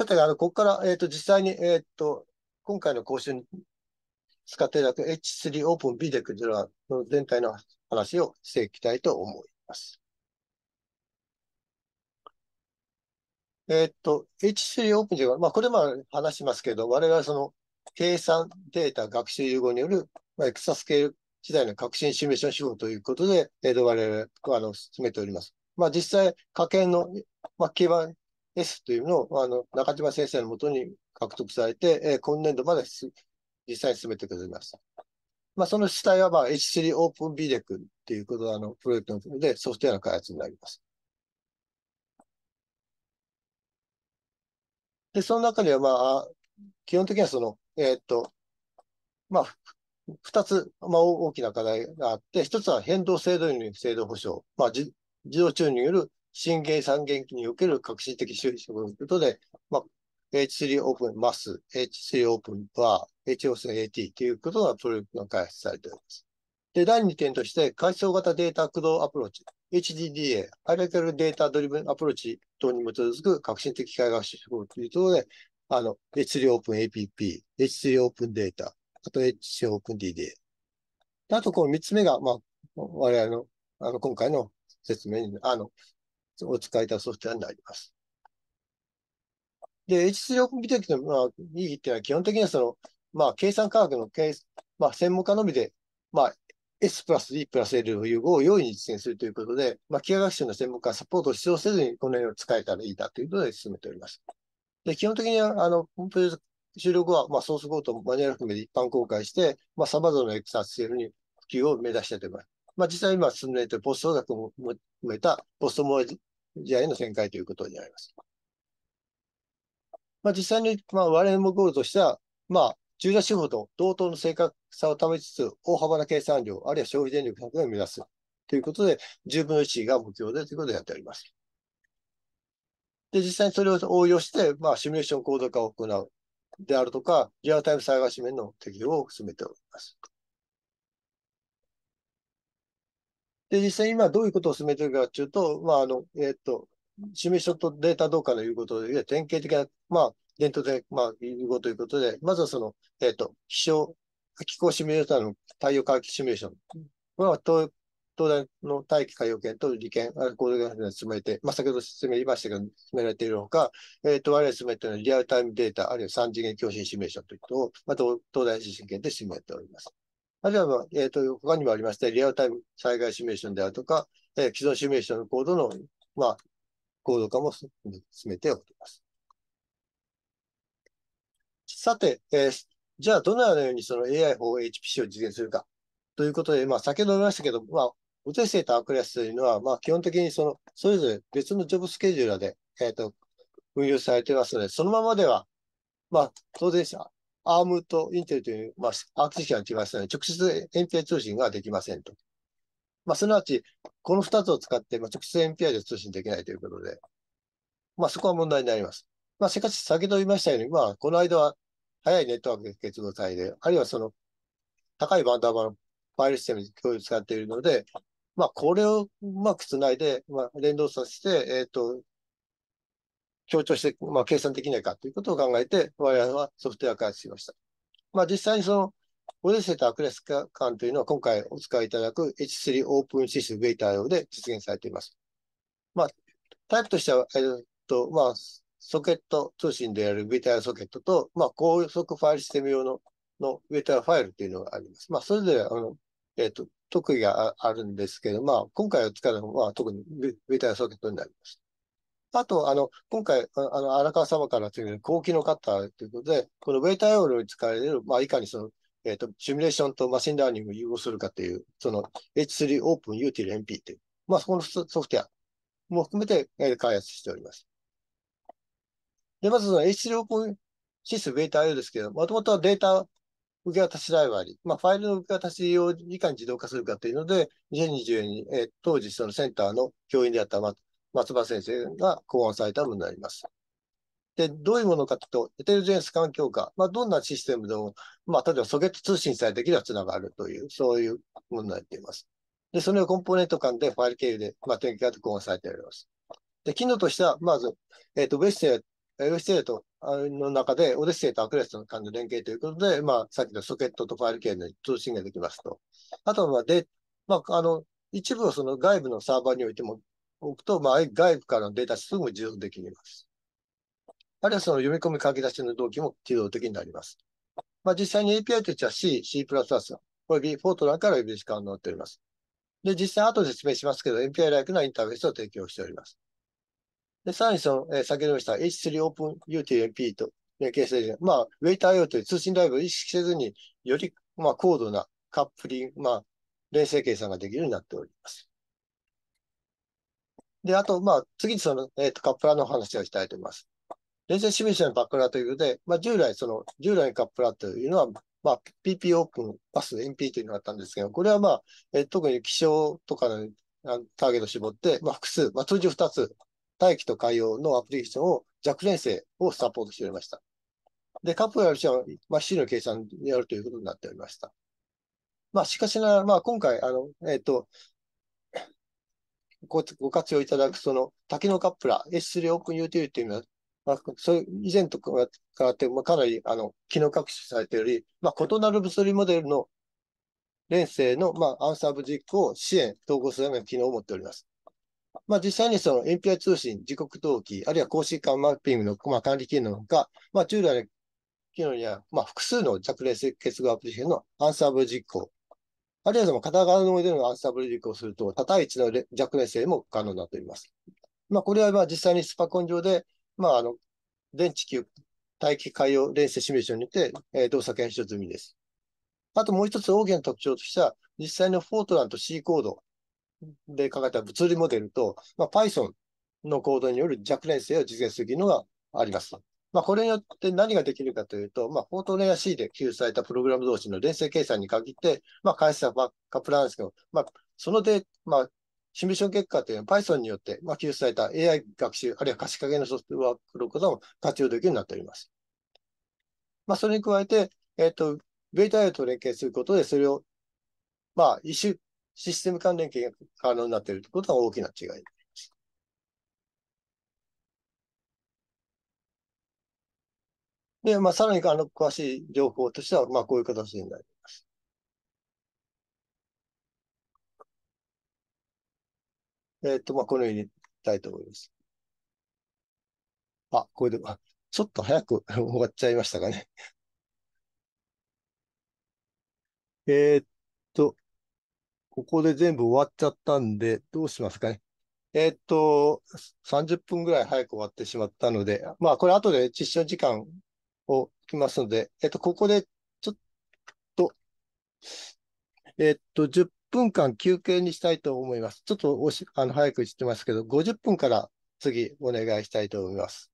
さて、あの、ここから、えっ、と、実際に、えっ、と、今回の講習に使っていただく H3 オープン BDEC というのは、全体の話をしていきたいと思います。えっ、と、H3 オープンというのは、まあ、これも話しますけど、我々はその、計算データ学習融合による、まあ、エクサスケール時代の革新シミュレーション手法ということで、えっー、我々はあの進めております。まあ、実際、家計の、まあ、基盤 S というのをあの中島先生のもとに獲得されて、えー、今年度まで実際に進めてくれました。まあ、その主体は、まあ、H3 オープン BDEC っていうことのプロジェクトでソフトウェアの開発になります。で、その中では、まあ、基本的にはその、えー、っと、まあ、二つ、まあ、大きな課題があって、一つは変動制度に制度保障。まあ、自動注入による新元三元期における革新的収支ということで、まあ、H3 オープンマス、H3 オープンバー、H4AT ということがプロジェクトが開発されております。で、第2点として、階層型データ駆動アプローチ、HDDA、ハイライカルデータドリブンアプローチ等に基づく革新的機械学習手法ということで、あの、H3 オープン APP、H3 オープンデータ、あと H3 オープン DDA。あと、この3つ目が、まあ、我々の、あの、今回の説明に、あの、お使いいたソフトウェアになります。で、H3 オープンビデオの、まあ、意義っていうのは基本的にはその、まあ、計算科学の、まあ、専門家のみで、まあ、S プラス D プラス L の融合を容易に実現するということで、まあ、機械学習の専門家サポートを必要せずにこのように使えたらいいだということで進めております。で、基本的には、あの、プロジェクト終了後は、まあ、ソースコードもマニュアル含めて一般公開して、まあ、様々なエクサス l に普及を目指しています。まあ、実際今進んでいるポスト学も含めたポストモージアへの展開ということになります。まあ、実際に、まあ、我々もゴールとしては、まあ、従来手法と同等の正確さを保ちつつ、大幅な計算量、あるいは消費電力削減を目指すということで、10分の1が目標でということでやっております。で、実際にそれを応用して、まあ、シミュレーションコード化を行うであるとか、リアルタイム災害紙面の適用を進めております。で、実際今どういうことを進めているかというと、まあ、あの、えっ、と、シミュレーションとデータ同化のいうことで、典型的な、まあ、伝統的、まあ、融合ということで、まずはその、えっ、と、気象、気候シミュレーターの太陽回帰シミュレーション。これは東東大の大気海洋圏と利権、これが進めて、まあ、先ほど説明言いましたけど、進められているほか、えっ、ー、と、我々進めているのはリアルタイムデータ、あるいは三次元共振シミュレーションということを、また東大地震圏で進めております。あるいは、えっ、ー、と、他にもありまして、リアルタイム災害シミュレーションであるとか、えー、既存シミュレーションのコードの、まあ、コード化も進めております。さて、えー、じゃあ、どのようにその AI 法 HPC を実現するかということで、まあ、先ほど言いましたけど、まあ、オテセとアクレスというのは、まあ、基本的にその、それぞれ別のジョブスケジューラーで、えっ、ー、と、運用されていますので、そのままでは、まあ、当然、アームとインテルという、まあ、アークシが違いますので、直接 NPI 通信ができませんと。まあ、すなわち、この2つを使って、まあ、直接 NPI で通信できないということで、まあ、そこは問題になります。まあ、しかし、先ほど言いましたように、まあ、この間は、速いネットワーク結合体で、あるいはその、高いバンダーバーのファイルシステムに共有使っているので、まあ、これをうまくつないで、まあ、連動させて、えっ、ー、と、強調して、まあ、計算できないかということを考えて、我々はソフトウェア開発しました。まあ、実際にその、オデッセとアクレス間というのは今回お使いいただく H3 オープンシスウェイター用で実現されています。まあ、タイプとしては、えっ、と、まあ、ソケット通信である WaitIO Socket と、まあ、高速ファイルシステム用のの WaitIO File というのがあります。まあ、それぞれ、あの、えっ、と、特技があるんですけど、まあ、今回お使うのは特に WaitIO Socket になります。あと、あの、今回、あの、荒川様から次に高機能カップラーということで、この WaitIO 用に使われる、まあ、いかにその、えっ、ー、と、シミュレーションと machine learning を融合するかという、その H3 Open Util MP という、まあ、そこのソフトウェアも含めて、えー、開発しております。で、まずその H3 オープンシスウェイター用ですけど、もともとはデータ受け渡しライブラリ。まあ、ファイルの受け渡しをいかに自動化するかというので、2020年に、えー、当時そのセンターの教員であったまあ松葉先生が考案されたものになります。で、どういうものかというと、ヘテロジェンス環境下、まあ、どんなシステムでも、まあ、例えばソケット通信さえできればつながるという、そういうものになっています。で、それをコンポーネント間でファイル経由で、まあ、展開と考案されております。で、機能としては、まず、えっ、ー、と、ベストや LSA との中で、オデッセイとアクレスの間の連携ということで、まあ、さっきのソケットとファイル系の通信ができますと。あとは、まあ、で、まあ、あの、一部をその外部のサーバーにおいても置くと、まあ、外部からのデータすぐ自動できます。あるいはその読み込み書き出しの動機も自動的になります。まあ、実際に API としては C、C++、およびフォートランから呼び出し可能になっております。で、実際後で説明しますけど、NPI-like なインターフェースを提供しております。で、さらにその、えー、先ほど言いました H3 Open UTMP と連携してまあ、ウェイター IO という通信ライブを意識せずに、より、まあ、高度なカップリング、まあ、連成計算ができるようになっております。で、あと、まあ、次にその、えっ、ー、と、カップラの話をしたいと思います。連成シミュレーションのカップラということで、まあ、従来、その、従来のカップラというのは、まあ、PP オープンパス NP というのがあったんですけど、これはまあ、え特に気象とかのターゲットを絞って、まあ、複数、まあ、通常2つ、大気と海洋のアプリケーションを弱連性をサポートしておりました。で、カップラーは、まあ、C の計算にやるということになっておりました。まあ、しかしながら、まあ、今回、あの、えっ、ー、と、ごご活用いただく、その、多機能カップラー、S3 オープン Utility というの、まあ、そういう以前とか変わって、まあ、かなり、あの、機能学習されており、まあ、異なる物理モデルの連成の、まあ、アンサーブ実行を支援、統合するための機能を持っております。まあ、実際にその API 通信、時刻登記、あるいは更新間マッピングの、まあ、管理機能が、まあ、従来の機能には、まあ、複数の弱連結合アプリケーションのアンサーブ実行、あるいはその片側のモデルのアンサーブ実行をすると、多対一の弱連成も可能になっております。まあ、これはまあ実際にスパコン上でまあ、あの、電地球大気海洋連成シミュレーションにて、えー、動作検証済みです。あともう一つ大きな特徴としては、実際のフォートランと C コードで書かれた物理モデルと、まあ、Python のコードによる弱連成を実現する機能があります。まあ、これによって何ができるかというと、まあ、フォートレア C で記述されたプログラム同士の連成計算に限って、まあ、開発したカプラなんですけど、まあ、そので、まあ、シミュレーション結果というのは Python によって、まあ、記述された AI 学習、あるいは可視化のソフトワークのことも活用できるようになっております。まあ、それに加えて、えっ、ー、と、ベータ IO と連携することで、それを、まあ、一種、システム関連携が可能になっているということが大きな違いで。まあ、さらにあの詳しい情報としては、まあ、こういう形になります。えっと、まあ、このようにしたいと思います。あ、これで、あ、ちょっと早く 終わっちゃいましたかね。えっと、ここで全部終わっちゃったんで、どうしますかね。えっと、30分ぐらい早く終わってしまったので、まあ、これ後で実証時間をきますので、えっと、ここでちょっと、えっと、10分間休憩にしたいと思います。ちょっとおしあの早く言ってますけど、50分から次お願いしたいと思います。